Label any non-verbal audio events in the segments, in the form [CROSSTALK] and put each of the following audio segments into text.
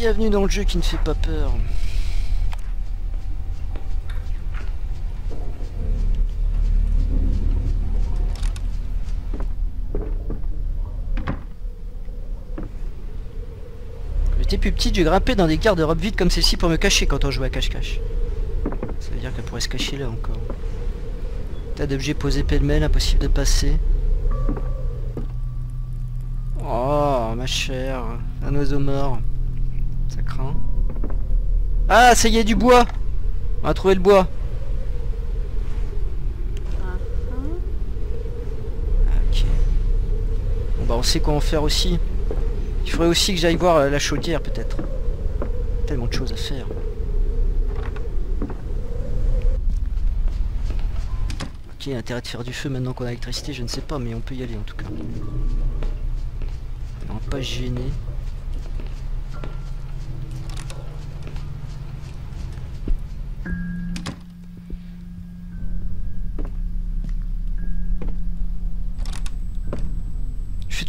Bienvenue dans le jeu qui ne fait pas peur. J'étais plus petit, j'ai grimpé dans des garde-robes vides comme celle-ci pour me cacher quand on jouait à cache-cache. Ça veut dire qu'elle pourrait se cacher là encore. Tas d'objets posés pêle-mêle, impossible de passer. Oh, ma chère, un oiseau mort. Ça craint. Ah, ça y est, du bois On a trouvé le bois. Ok. Bon bah on sait quoi en faire aussi. Il faudrait aussi que j'aille voir euh, la chaudière peut-être. Tellement de choses à faire. Ok, intérêt de faire du feu maintenant qu'on a l'électricité, je ne sais pas, mais on peut y aller en tout cas. On va pas gêner.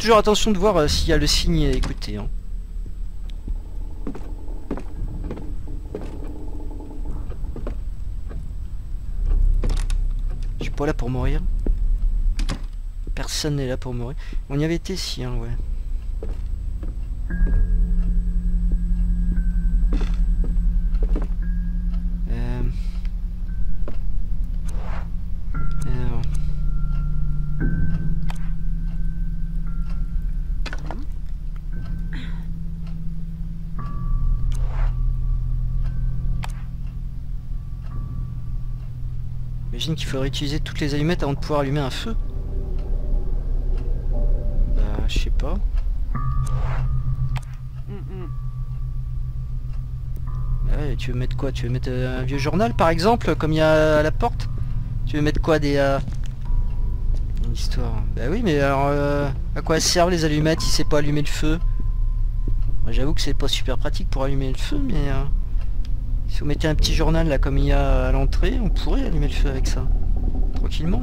Toujours attention de voir euh, s'il y a le signe à écouter. hein. Je suis pas là pour mourir. Personne n'est là pour mourir. On y avait été si, hein, ouais. Qu'il faudrait utiliser toutes les allumettes avant de pouvoir allumer un feu. Bah, je sais pas. Ouais, tu veux mettre quoi? Tu veux mettre euh, un vieux journal par exemple, comme il y a à la porte? Tu veux mettre quoi des... euh, Une histoire? Bah oui, mais alors euh, à quoi servent les allumettes si c'est pas allumer le feu? J'avoue que c'est pas super pratique pour allumer le feu, mais... euh, si vous mettez un petit journal là comme il y a à l'entrée, on pourrait allumer le feu avec ça. Tranquillement.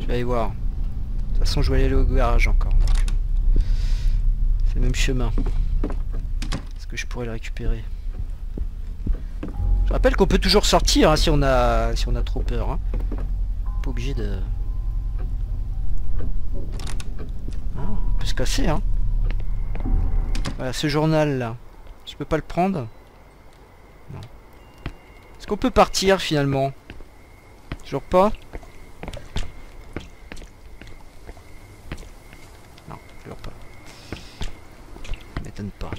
Je vais aller voir. De toute façon, je vais aller au garage encore. euh, C'est le même chemin. Est-ce que je pourrais le récupérer? Je rappelle qu'on peut toujours sortir hein, si on a si on a trop peur. hein. Pas obligé de. Ah, on peut se casser hein. Voilà ce journal là. Je peux pas le prendre Non. Est-ce qu'on peut partir finalement? Toujours pas Non, toujours pas. M'étonne pas.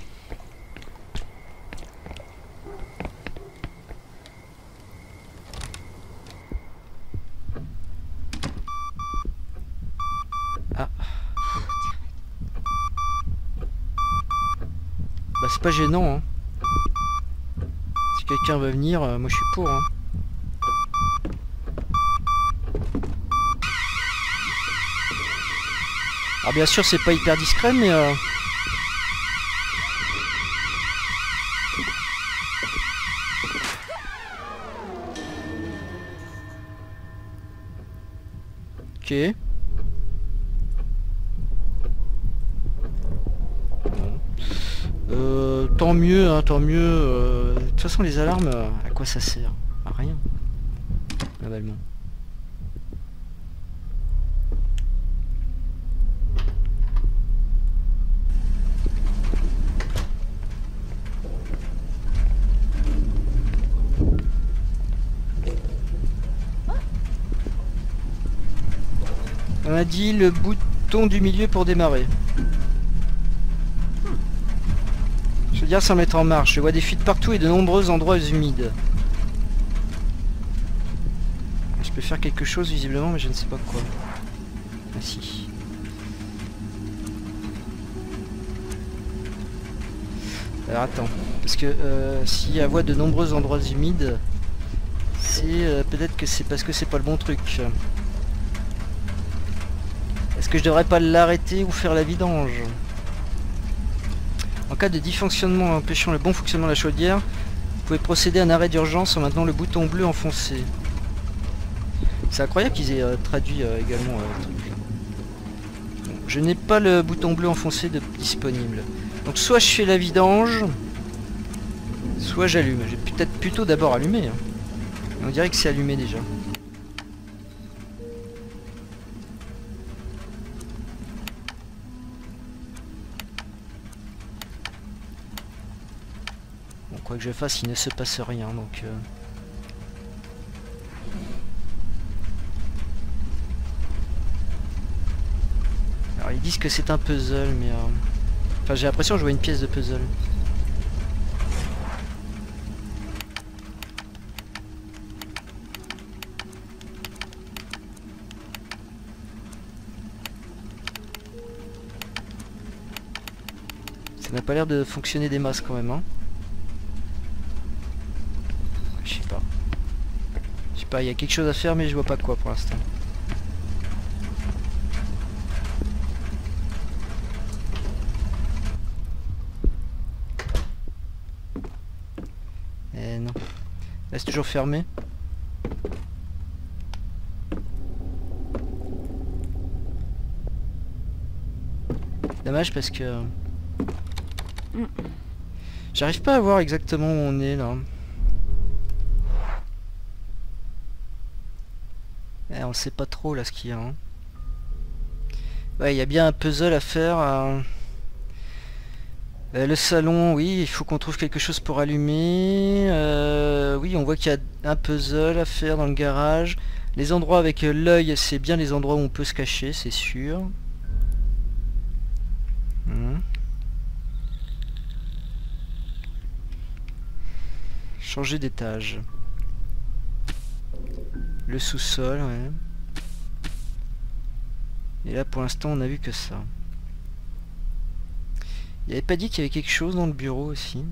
Ah. Bah c'est pas gênant hein. Si quelqu'un va venir, euh, moi je suis pour hein. Alors bien sûr c'est pas hyper discret mais euh, Ok. Euh, tant mieux, hein, tant mieux. euh, De toute façon, les alarmes, euh, à quoi ça sert? À rien. Globalement. On a dit le bouton du milieu pour démarrer. Dire sans mettre en marche. Je vois des fuites partout et de nombreux endroits humides. Je peux faire quelque chose visiblement mais je ne sais pas quoi. Ah si. Alors attends. Parce que euh, s'il y a de nombreux endroits humides, c'est euh, peut-être que c'est parce que c'est pas le bon truc. Est-ce que je devrais pas l'arrêter ou faire la vidange? En cas de dysfonctionnement empêchant le bon fonctionnement de la chaudière, vous pouvez procéder à un arrêt d'urgence en maintenant le bouton bleu enfoncé. C'est incroyable qu'ils aient euh, traduit euh, également euh, je n'ai pas le bouton bleu enfoncé disponible. Donc soit je fais la vidange, soit j'allume. J'ai peut-être plutôt d'abord allumé. hein. On dirait que c'est allumé déjà. Je fasse, il ne se passe rien, donc... euh, Alors ils disent que c'est un puzzle, mais... euh, Enfin j'ai l'impression que je vois une pièce de puzzle. Ça n'a pas l'air de fonctionner des masses quand même, hein. Je sais pas. Je sais pas, il y a quelque chose à faire mais je vois pas quoi pour l'instant. Eh non. Là c'est toujours fermé. Dommage parce que... J'arrive pas à voir exactement où on est là. Eh, on sait pas trop là ce qu'il y a. hein. Ouais, il y a bien un puzzle à faire. euh. Euh, le salon, oui, il faut qu'on trouve quelque chose pour allumer. Euh, oui, on voit qu'il y a un puzzle à faire dans le garage. Les endroits avec l'œil, c'est bien les endroits où on peut se cacher, c'est sûr. Hmm. Changer d'étage. Le sous-sol, ouais. Et là, pour l'instant, on a vu que ça. Il avait pas dit qu'il y avait quelque chose dans le bureau aussi.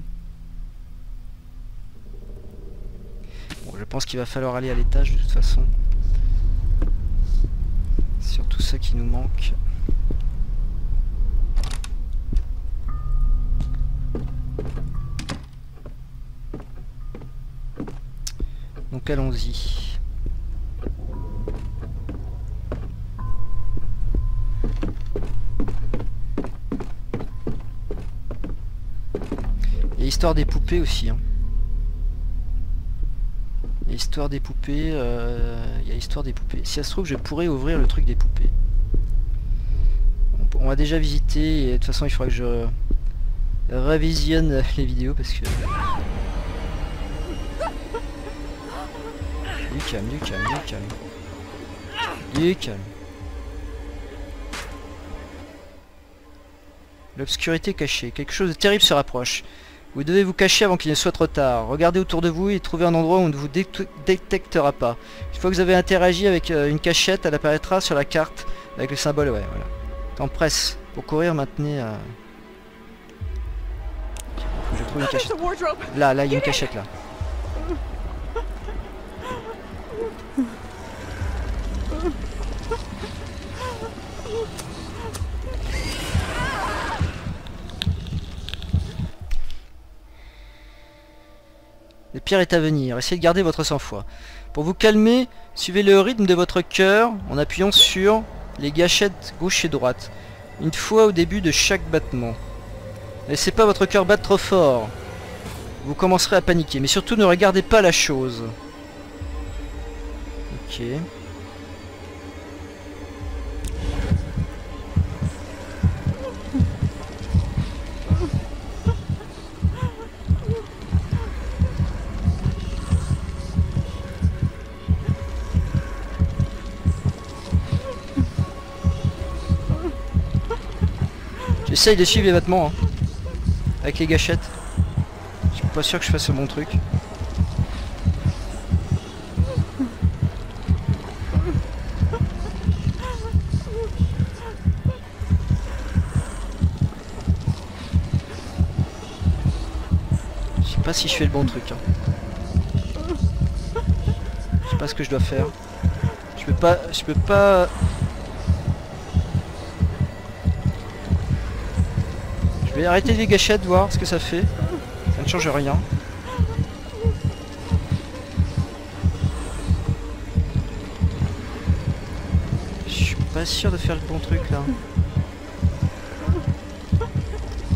Bon, je pense qu'il va falloir aller à l'étage de toute façon. C'est surtout ça qui nous manque. Donc allons-y. A des poupées aussi. hein. Il y a histoire des poupées. euh, Il y a histoire des poupées. Si ça se trouve, je pourrais ouvrir le truc des poupées. On, on va déjà visiter et de toute façon, il faudra que je révisionne les vidéos parce que. Du calme, du calme, du calme. Du calme. L'obscurité cachée. Quelque chose de terrible se rapproche. Vous devez vous cacher avant qu'il ne soit trop tard. Regardez autour de vous et trouvez un endroit où on ne vous dé- détectera pas. Une fois que vous avez interagi avec euh, une cachette, elle apparaîtra sur la carte avec le symbole. Ouais, voilà. Temps presse. Pour courir, maintenez. euh, Faut que je trouve une There's cachette. Là, là, il y a une cachette là. Est à venir, essayez de garder votre sang-froid. Pour vous calmer, suivez le rythme de votre cœur en appuyant sur les gâchettes gauche et droite, une fois au début de chaque battement. Laissez pas votre cœur battre trop fort. Vous commencerez à paniquer, mais surtout ne regardez pas la chose. Ok. J'essaye de suivre les vêtements hein, avec les gâchettes. Je suis pas sûr que je fasse le bon truc. Je sais pas si je fais le bon truc. hein. Je sais pas ce que je dois faire. Je peux pas. Je peux pas. Arrêter les gâchettes, voir ce que ça fait. Ça ne change rien. Je suis pas sûr de faire le bon truc là.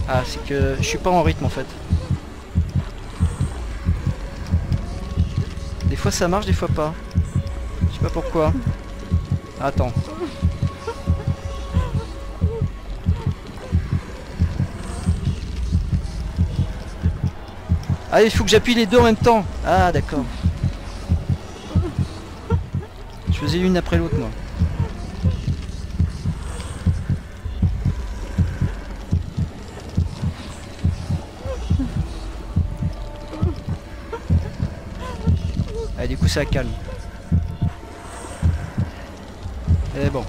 Ah, c'est que je suis pas en rythme en fait. Des fois ça marche, des fois pas. Je sais pas pourquoi. Attends. Ah, il faut que j'appuie les deux en même temps. Ah, d'accord. Je faisais l'une après l'autre, moi. Ah, du coup, ça calme. Et bon.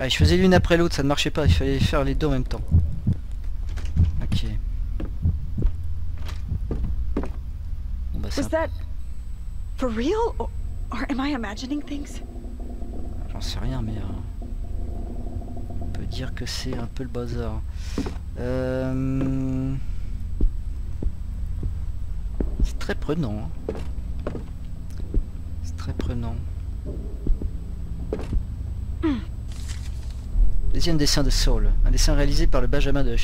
Ah, je faisais l'une après l'autre, ça ne marchait pas. Il fallait faire les deux en même temps. Ok. Bon, bah, c'est Was that for real? Or, or am I imagining things? J'en sais rien, mais euh, on peut dire que c'est un peu le bazar. Euh, C'est très prenant. hein. C'est très prenant. Deuxième dessin de Saul. Un dessin réalisé par le Benjamin de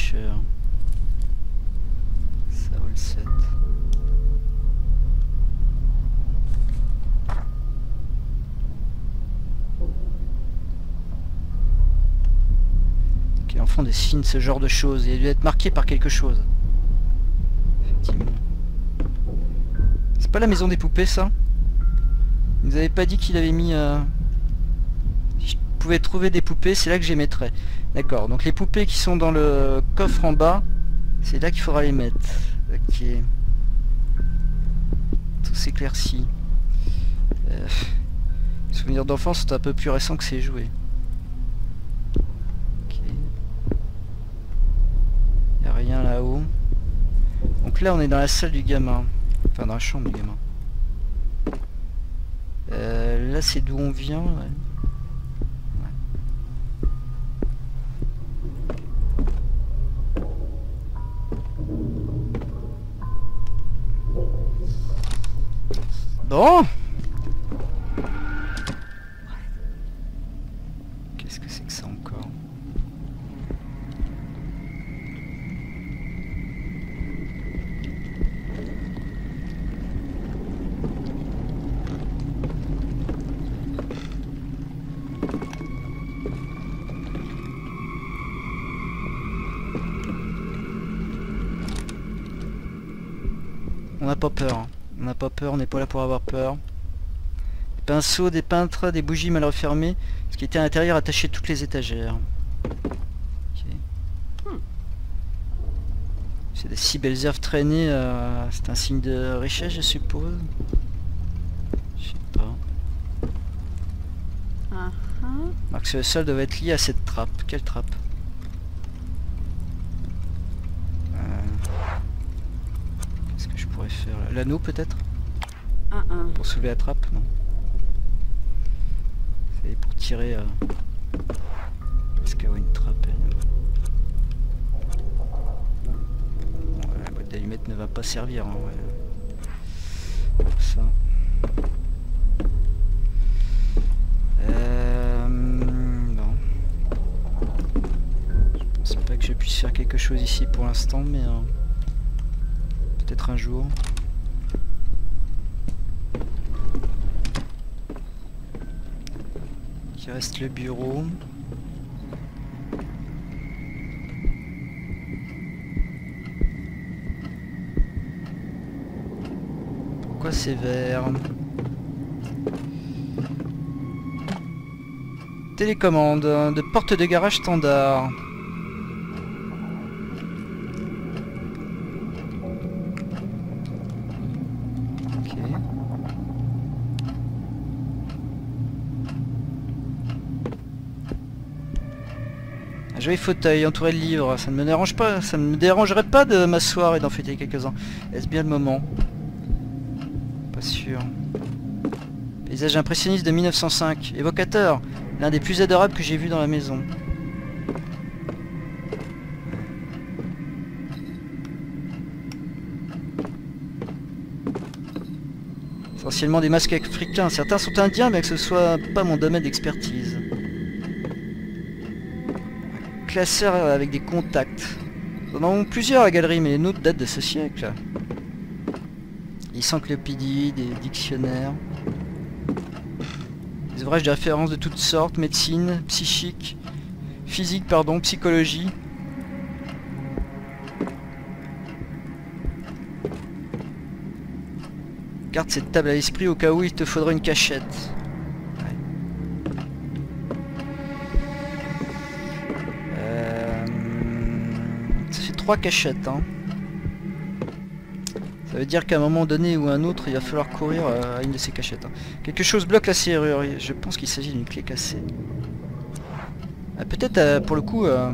L'enfant dessine ce genre de choses. Il a dû être marqué par quelque chose. C'est pas la maison des poupées ça? Vous avez pas dit qu'il avait mis... euh, Si je pouvais trouver des poupées, c'est là que j'y mettrais. D'accord, donc les poupées qui sont dans le coffre en bas, c'est là qu'il faudra les mettre. Ok. Tout s'éclaircit. Euh, Souvenirs d'enfance sont un peu plus récents que ces jouets. Ok. Y a rien là-haut. Donc là on est dans la salle du gamin. Enfin dans la chambre du gamin. Euh, là c'est d'où on vient. Bon pas là pour avoir peur. Des pinceaux, des peintres, des bougies mal refermées. Ce qui était à l'intérieur attaché toutes les étagères. C'est des si belles œuvres traînées. euh, c'est un signe de richesse, je suppose. Je sais pas. Marque que le sol doit être lié à cette trappe. Quelle trappe? Euh, Qu'est-ce que je pourrais faire? Là L'anneau peut-être? Uh-uh. Pour soulever la trappe, non C'est pour tirer... euh, Est-ce qu'il y a une trappe La boîte d'allumettes ne va pas servir. hein, ouais. Pour ça. Euh, bon. Je pense pas que je puisse faire quelque chose ici pour l'instant, mais euh, peut-être un jour. Il reste le bureau. Pourquoi c'est vert Télécommande de porte de garage standard. Ok. Un joli fauteuil entouré de livres, ça ne me dérange pas, ça ne me dérangerait pas de m'asseoir et d'en fêter quelques-uns. Est-ce bien le moment? Pas sûr. Paysage impressionniste de 1905, évocateur, l'un des plus adorables que j'ai vu dans la maison. Essentiellement des masques africains, certains sont indiens mais que ce soit pas mon domaine d'expertise. Classeur avec des contacts. Nous en plusieurs à la galerie, mais les nôtres datent de ce siècle. Encyclopédies, des dictionnaires. Des ouvrages de référence de toutes sortes, médecine, psychique, physique, pardon, psychologie. Garde cette table à l'esprit au cas où il te faudra une cachette. Trois cachettes. Hein. Ça veut dire qu'à un moment donné ou un autre, il va falloir courir euh, à une de ces cachettes. hein. Quelque chose bloque la serrure. Je pense qu'il s'agit d'une clé cassée. Ah, Peut-être euh, pour le coup, euh,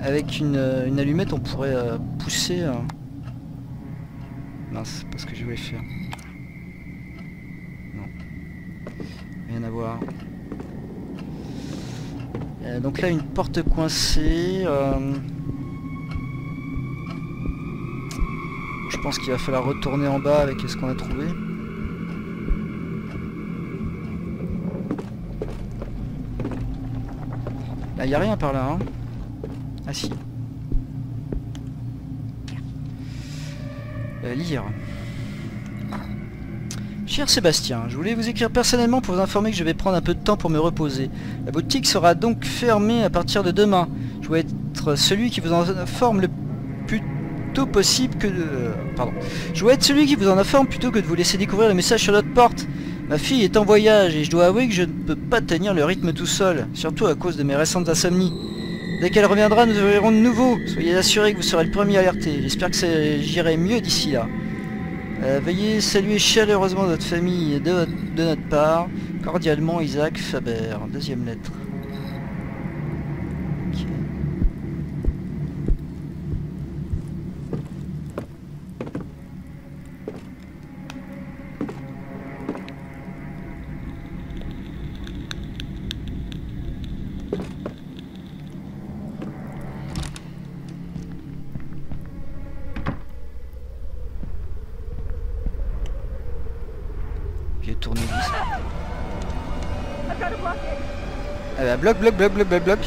avec une, allumette, on pourrait euh, pousser... Mince, c'est pas ce que je voulais faire. Non. Rien à voir. Donc là, une porte coincée. Je pense qu'il va falloir retourner en bas avec ce qu'on a trouvé. Là, il a rien par là. Hein ah si. Euh, lire. Cher Sébastien, je voulais vous écrire personnellement pour vous informer que je vais prendre un peu de temps pour me reposer. La boutique sera donc fermée à partir de demain. Je voulais être celui qui vous informe le possible que... de- Pardon. Je voulais être celui qui vous en informe plutôt que de vous laisser découvrir le message sur notre porte. Ma fille est en voyage et je dois avouer que je ne peux pas tenir le rythme tout seul, surtout à cause de mes récentes insomnies. Dès qu'elle reviendra, nous ouvrirons de nouveau. Soyez assurés que vous serez le premier alerté. J'espère que j'irai mieux d'ici là. Euh, veuillez saluer chaleureusement notre famille de notre part. Cordialement, Isaac Faber. Deuxième lettre. Bloc, bloc, bloc, bloc, bloc, bloc.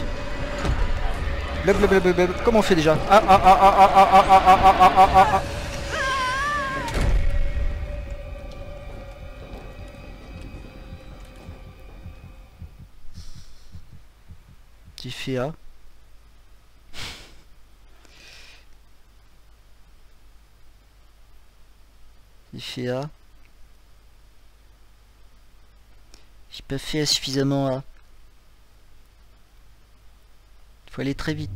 Bloc, bloc, bloc, bloc. Comment on fait déjà Ah, ah, ah, ah, ah, ah, ah, ah, ah, ah, ah, ah, ah. J'ai pas fait suffisamment faut aller très vite.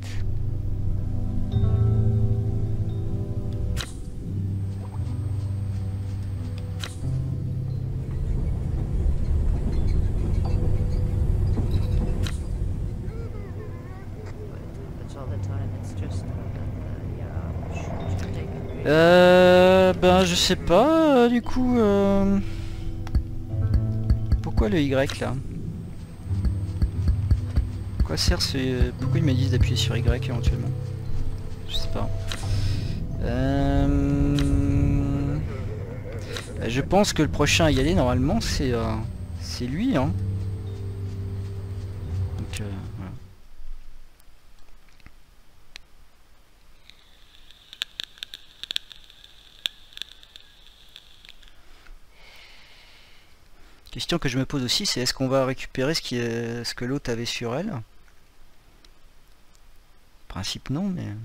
Euh... Ben je sais pas, euh, du coup... Euh, pourquoi le Y là? Sert. Pourquoi ils me disent d'appuyer sur Y éventuellement? Je sais pas. Euh... Je pense que le prochain à y aller normalement c'est euh, c'est lui hein. Euh. Question que je me pose aussi, c'est est-ce qu'on va récupérer ce, qui est, ce que l'autre avait sur elle? Principe non, mais...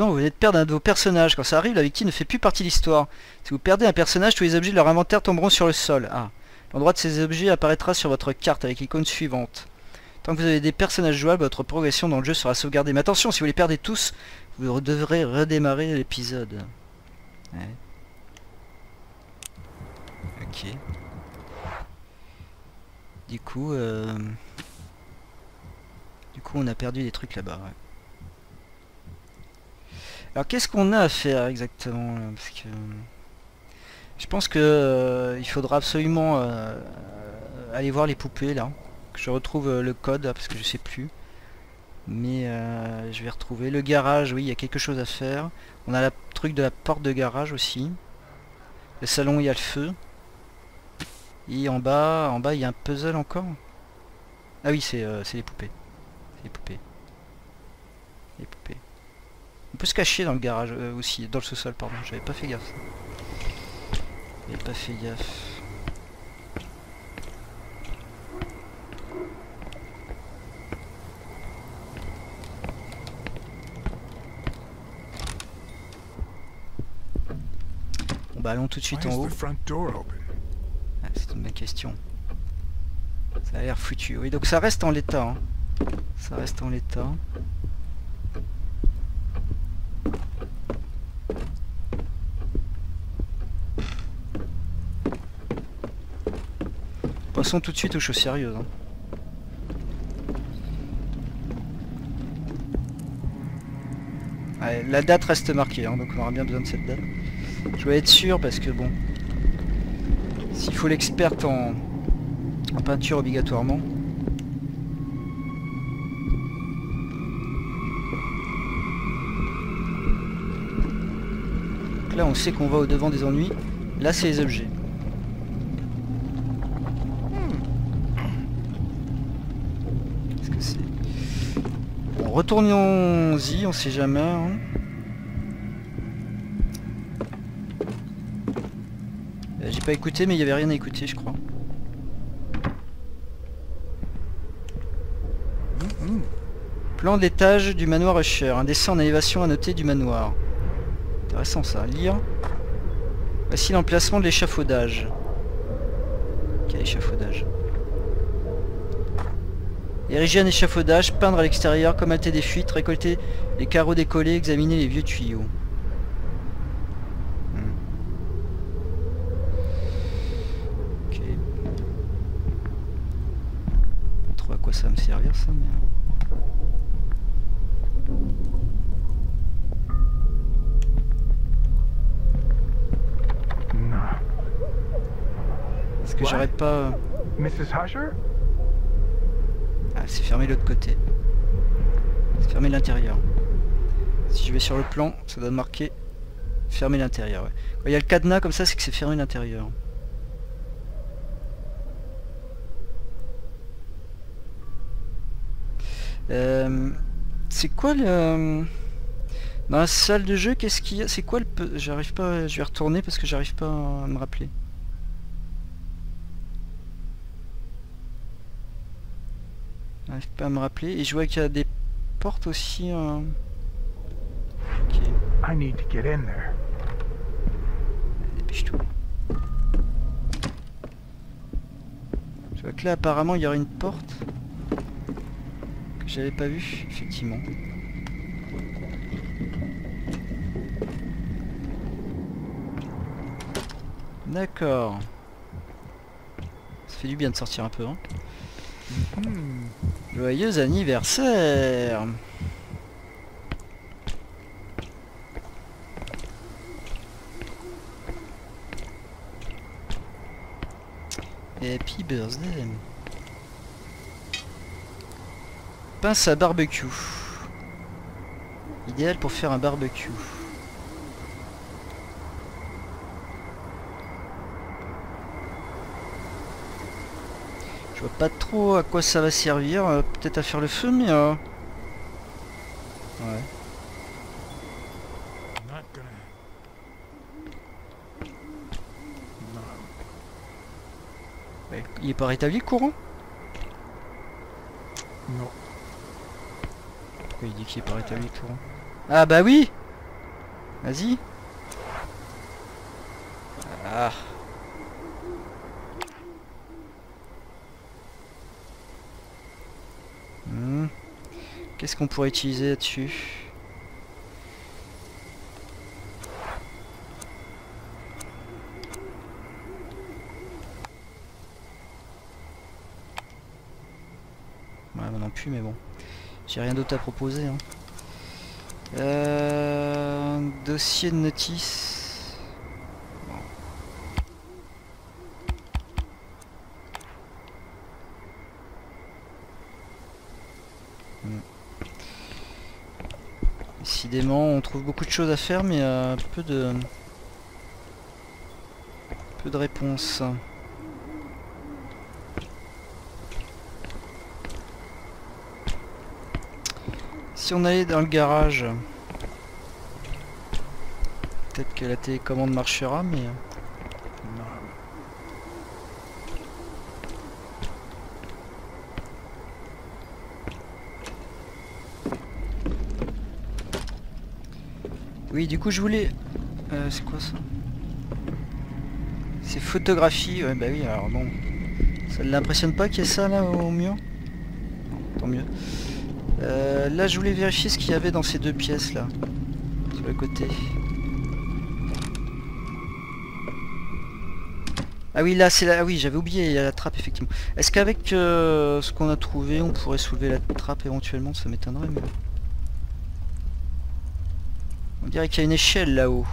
Vous venez de perdre un de vos personnages. Quand ça arrive, la victime ne fait plus partie de l'histoire. Si vous perdez un personnage, tous les objets de leur inventaire tomberont sur le sol. Ah. L'endroit de ces objets apparaîtra sur votre carte avec l'icône suivante. Tant que vous avez des personnages jouables, votre progression dans le jeu sera sauvegardée. Mais attention, si vous les perdez tous, vous devrez redémarrer l'épisode. Ok. Du coup, euh... du coup, on a perdu des trucs là-bas. Alors qu'est-ce qu'on a à faire exactement là Parce que je pense que euh, il faudra absolument euh, aller voir les poupées là. Que je retrouve euh, le code parce que je sais plus. Mais euh, je vais retrouver le garage. Oui, il y a quelque chose à faire. On a le truc de la porte de garage aussi. Le salon, il y a le feu. Et en bas, en bas, il y a un puzzle encore. Ah oui, c'est euh, c'est les poupées. C'est les poupées. Les poupées. On peut se cacher dans le garage euh, aussi, dans le sous-sol, pardon. J'avais pas fait gaffe. J'avais pas fait gaffe. Bon bah allons tout de suite en haut. Ah, c'est une bonne question. Ça a l'air foutu. Oui, donc ça reste en l'état. hein. Ça reste en l'état. Tout de suite aux choses sérieuses. hein. La date reste marquée, hein, donc on aura bien besoin de cette date. Je vais être sûr parce que bon, s'il faut l'experte en, peinture obligatoirement. Là on sait qu'on va au devant des ennuis. Là c'est les objets. Qu'est-ce que c'est Bon, retournons-y, on sait jamais. hein. Euh, J'ai pas écouté, mais il y avait rien à écouter, je crois. Plan d'étage du manoir Usher. Un dessin en élévation à noter du manoir. Intéressant ça. Lire. Voici l'emplacement de l'échafaudage. Quel échafaudage? Ériger un échafaudage, peindre à l'extérieur, commenter des fuites, récolter les carreaux décollés, examiner les vieux tuyaux. Hmm. Ok. Pas trop à quoi ça va me servir ça, mais... euh. No. Est-ce que j'arrête pas... euh, Mrs. Husher? C'est fermé de l'autre côté. C'est fermé l'intérieur. Si je vais sur le plan, ça doit marquer fermé l'intérieur. Quand il y a le cadenas comme ça, c'est que c'est fermé l'intérieur. Euh, c'est quoi le... Dans la salle de jeu, qu'est-ce qu'il y a? C'est quoi le... J'arrive pas... Je vais retourner parce que j'arrive pas à me rappeler. J'arrive pas à me rappeler. Et je vois qu'il y a des portes aussi. euh. Ok, I need to get in there. dépêche-toi. Je vois que là apparemment il y aurait une porte. Que j'avais pas vue, effectivement. D'accord. Ça fait du bien de sortir un peu, hein. Hmm. Joyeux anniversaire Happy birthday Pince à barbecue. Idéal pour faire un barbecue. Je vois pas trop à quoi ça va servir, euh, peut-être à faire le feu, mais... euh, Ouais. Il est pas rétabli le courant? No. Pourquoi il dit qu'il est pas rétabli le courant? Ah bah oui! Vas-y Ah Hmm. Qu'est-ce qu'on pourrait utiliser là-dessus mais bon. J'ai rien d'autre à proposer. hein. Euh... dossier de notice. Bon. Hmm. Décidément, on beaucoup de choses à faire, mais euh, peu de peu de réponses. Si on allait dans le garage, peut-être que la télécommande marchera, mais... euh, No. Oui, du coup, je voulais... Euh, c'est quoi ça? C'est photographie, ouais, bah oui, alors bon... Ça ne l'impressionne pas qu'il y ait ça, là, au mur? Tant mieux. Euh, là, je voulais vérifier ce qu'il y avait dans ces deux pièces, là. Sur le côté. Ah oui, là, c'est là. Ah oui, j'avais oublié, il y a la trappe, effectivement. Est-ce qu'avec euh, ce qu'on a trouvé, on pourrait soulever la trappe éventuellement? Ça m'étonnerait, mais... Dirait qu'il y a une échelle là-haut.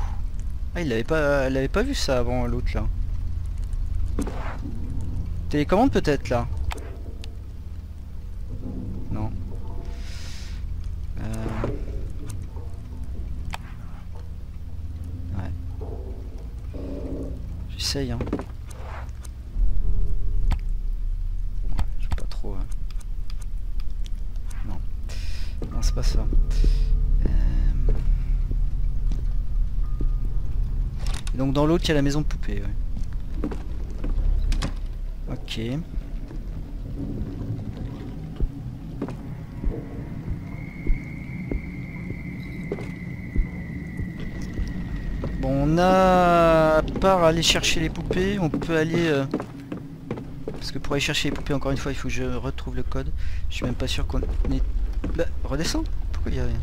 Ah, il l'avait pas, avait pas vu ça avant, l'autre, là. Télécommande, peut-être, là Non. Euh, Ouais. J'essaye, hein. Ouais, je pas trop... hein. Non. Non, c'est pas ça. Et Donc dans l'autre, il y a la maison de poupée. Ok. Bon, on a... À part aller chercher les poupées, on peut aller... euh, Parce que pour aller chercher les poupées, encore une fois, il faut que je retrouve le code. Je suis même pas sûr qu'on est... Bah, redescends Pourquoi il y a rien?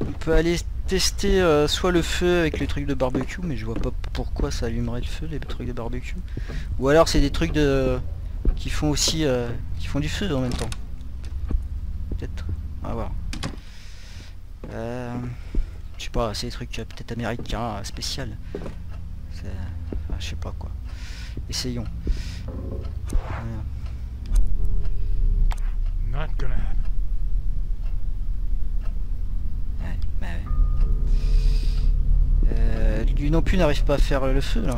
On peut aller tester euh, soit le feu avec les trucs de barbecue, mais je vois pas pourquoi ça allumerait le feu, les trucs de barbecue. Ou alors c'est des trucs de... qui font aussi... euh, qui font du feu en même temps. Peut-être. On va voir. Euh, je sais pas, c'est des trucs peut-être américains, spécial. Je sais pas quoi. Essayons. Non plus n'arrive pas à faire euh, le feu là.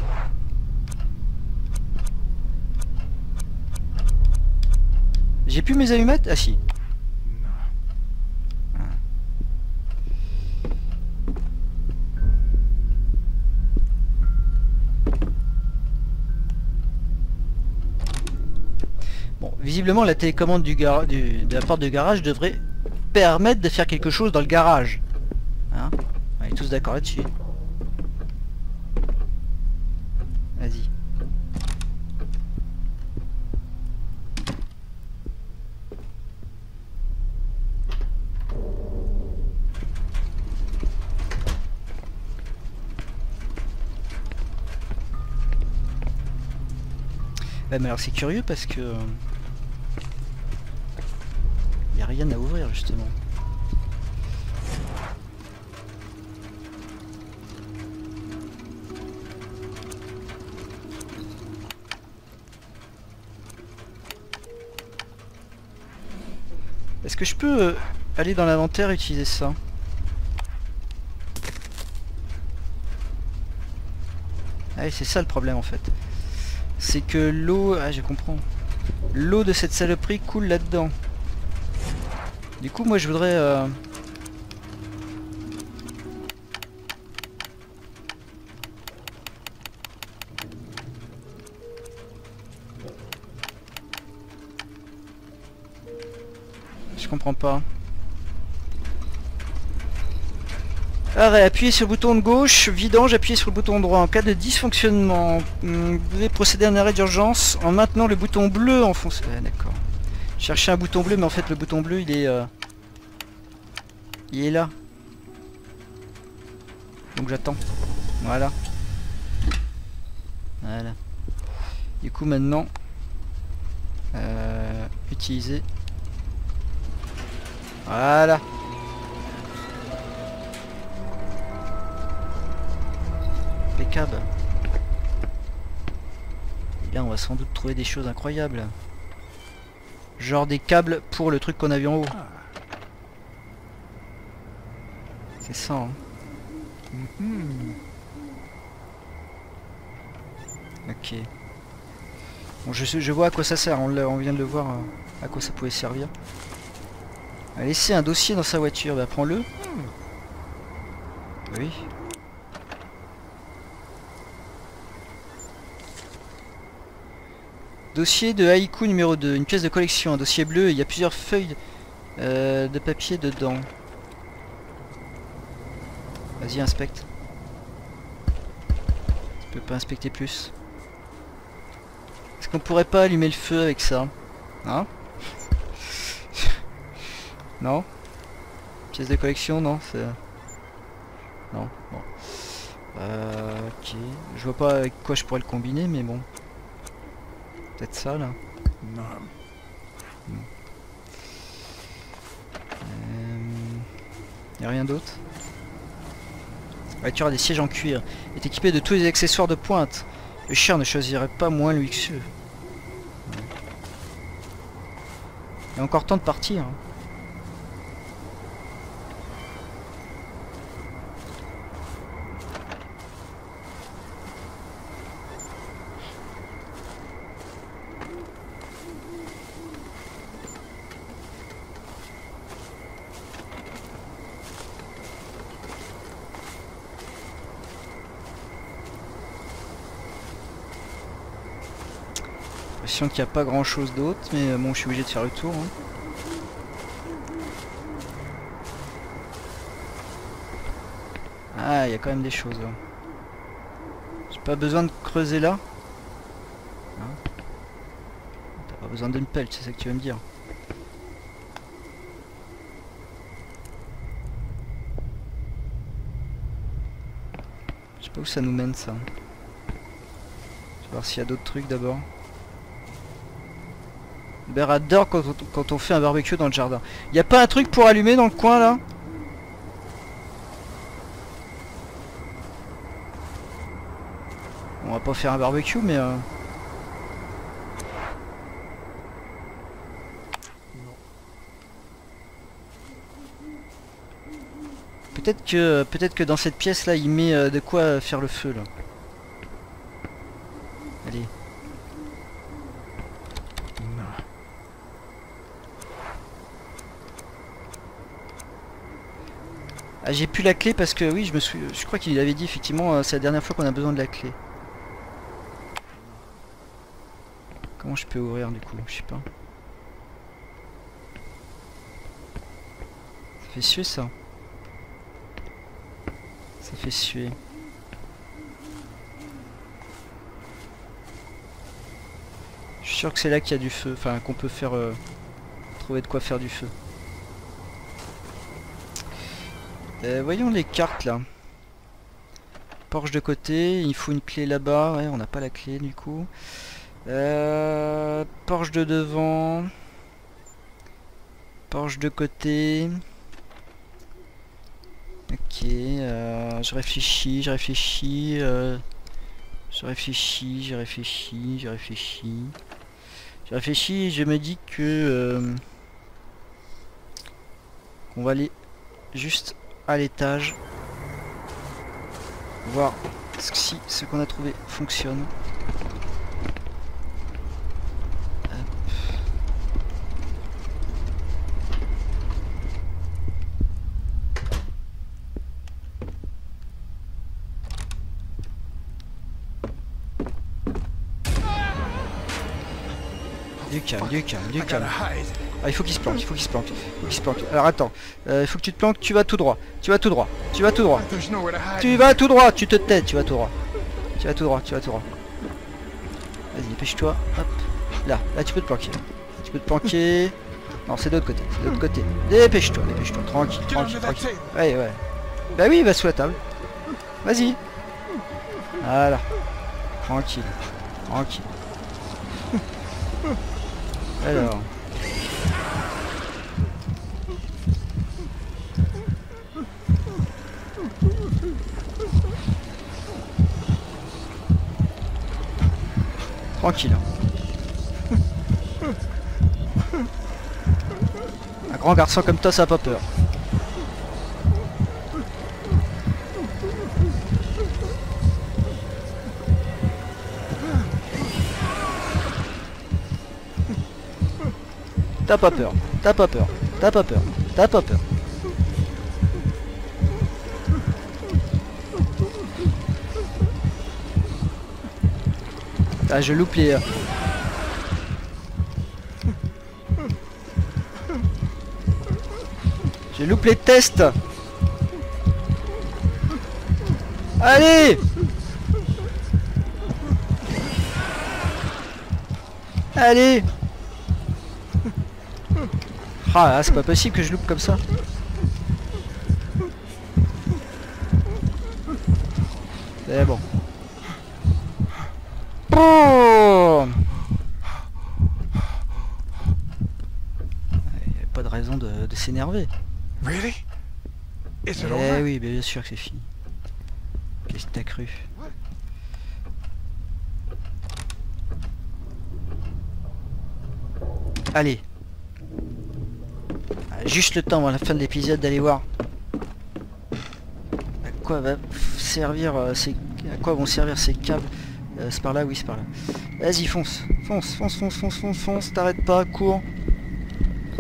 J'ai plus mes allumettes? Ah si. Bon, visiblement la télécommande de la porte de garage devrait permettre de faire quelque chose dans le garage. Hein? On est tous d'accord là-dessus. Vas-y. Ouais, mais alors c'est curieux parce que... Il a rien à ouvrir justement. Est-ce que je peux euh, aller dans l'inventaire et utiliser ça? Ah c'est ça le problème en fait. C'est que l'eau... Ah, je comprends. L'eau de cette saloperie coule là-dedans. Du coup, moi, je voudrais... euh, Je comprends pas. Arrêt, appuyez sur le bouton de gauche, vidange, appuyez sur le bouton droit. En cas de dysfonctionnement, hum, vous devez procéder à un arrêt d'urgence en maintenant le bouton bleu enfoncé. D'accord. Chercher un bouton bleu, mais en fait le bouton bleu il est... euh, Il est là. Donc j'attends. Voilà. Voilà. Du coup maintenant... Euh, utiliser. Voilà. Impeccable. Et là, on va sans doute trouver des choses incroyables. Genre des câbles pour le truc qu'on a vu en haut. C'est ça. hein. Mhm. Ok. Bon, je, vois à quoi ça sert, on, vient de le voir euh, à quoi ça pouvait servir. A laissé un dossier dans sa voiture, bah prends-le. Oui. Dossier de haïku numéro 2, une pièce de collection, un dossier bleu, il y a plusieurs feuilles euh, de papier dedans. Vas-y, inspecte. Tu peux pas inspecter plus. Est-ce qu'on pourrait pas allumer le feu avec ça Hein? [LAUGHS] Non? Pièce de collection, non. Non, bon. Euh, ok. Je vois pas avec quoi je pourrais le combiner, mais bon. Peut-être ça, là. No. Euh... Y a rien d'autre La voiture a des sièges en cuir. Est équipée de tous les accessoires de pointe. Le chien ne choisirait pas moins luxueux. Il y a encore temps de partir. hein. Qu'il n'y a pas grand chose d'autre, mais euh, bon, je suis obligé de faire le tour. hein. Ah, il y a quand même des choses là. J'ai pas besoin de creuser là. Hein T'as pas besoin d'une pelle, c'est ça que tu veux me dire. Je sais pas où ça nous mène ça. Je vais voir s'il y a d'autres trucs d'abord. Hubert adore quand on, fait un barbecue dans le jardin. Y a pas un truc pour allumer dans le coin là? On va pas faire un barbecue mais... euh, Peut-être que peut-être que dans cette pièce là il met euh, de quoi faire le feu là. Allez. Ah j'ai plus la clé parce que oui je me suis je crois qu'il avait dit effectivement euh, c'est la dernière fois qu'on a besoin de la clé. Comment je peux ouvrir du coup Je sais pas. Ça fait suer ça. Ça fait suer. Je suis sûr que c'est là qu'il y a du feu, enfin qu'on peut faire euh, trouver de quoi faire du feu. Euh, voyons les cartes là. Porsche de côté, il faut une clé là-bas, ouais on n'a pas la clé du coup. Euh, Porsche de devant. Porsche de côté. Ok, euh, je réfléchis, je réfléchis, euh, je réfléchis, je réfléchis, je réfléchis. Je réfléchis, je me dis que qu'on va aller juste à l'étage voir ce- si ce qu'on a trouvé fonctionne. Du calme, du calme, du calme. Ah, il faut qu'il se planque, il faut qu'il se planque, il faut qu'il se planque. Alors attends, Euh, il faut que tu te planques, tu vas tout droit, tu vas tout droit, tu vas tout droit. Tu vas tout droit, tu te tais, tu vas tout droit. Tu vas tout droit, tu vas tout droit. Vas-y, dépêche-toi. Hop. Là, là tu peux te planquer. Tu peux te planquer. Non, c'est de l'autre côté, c'est de l'autre côté. Dépêche-toi, dépêche-toi, tranquille, tranquille, tranquille. Ouais, ouais. Bah oui, va sous la table. Vas-y. Voilà. Tranquille. Tranquille. Alors. Un grand garçon comme toi, ça a pas peur. T'as pas peur, t'as pas peur, t'as pas peur, t'as pas peur. Ah, je loupe les... euh, Je loupe les tests Allez Allez Ah c'est pas possible que je loupe comme ça. C'est bon. Oh Il n'y a pas de raison Really? Is it Eh oui, bien sûr que c'est fini. Qu'est-ce que t'as cru? Allez. Juste le temps à la fin de l'épisode d'aller voir à quoi va servir euh, ces à quoi vont servir ces câbles. Euh, c'est par là, oui c'est par là. Vas-y fonce, fonce, fonce, fonce, fonce, fonce, fonce, t'arrêtes pas, cours.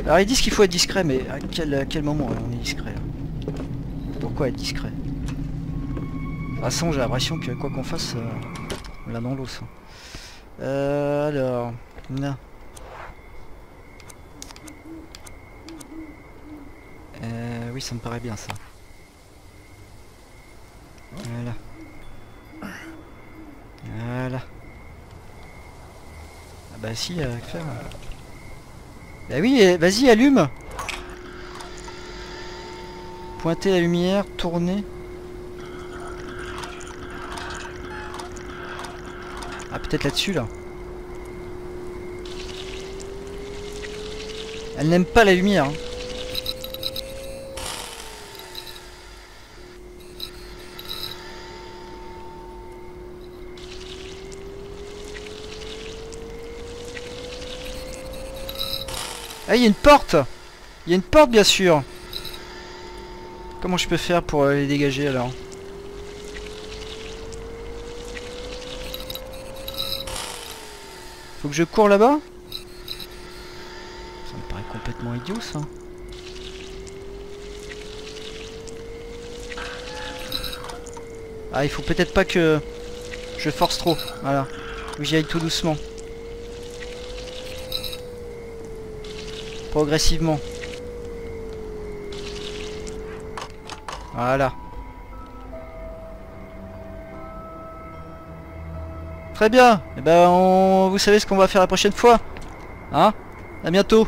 Alors ils disent qu'il faut être discret, mais à quel, à quel moment on est discret là Pourquoi être discret De toute façon, j'ai l'impression que quoi qu'on fasse, euh, on l'a dans l'os. hein. Euh, alors, là. Euh, oui, ça me paraît bien ça. Voilà. Voilà. Ah bah si, euh, que faire Bah oui, eh, vas-y, allume Pointer la lumière, tourner. Ah, peut-être là-dessus, là. Elle n'aime pas la lumière. hein. Ah, il y a une porte Il y a une porte, bien sûr Comment je peux faire pour euh, les dégager, alors? Faut que je cours là-bas? Ça me paraît complètement idiot, ça. Ah, il faut peut-être pas que je force trop. Voilà. Que j'y aille tout doucement. Progressivement. Voilà. Très bien. Et ben, on... vous savez ce qu'on va faire la prochaine fois. Hein? À bientôt.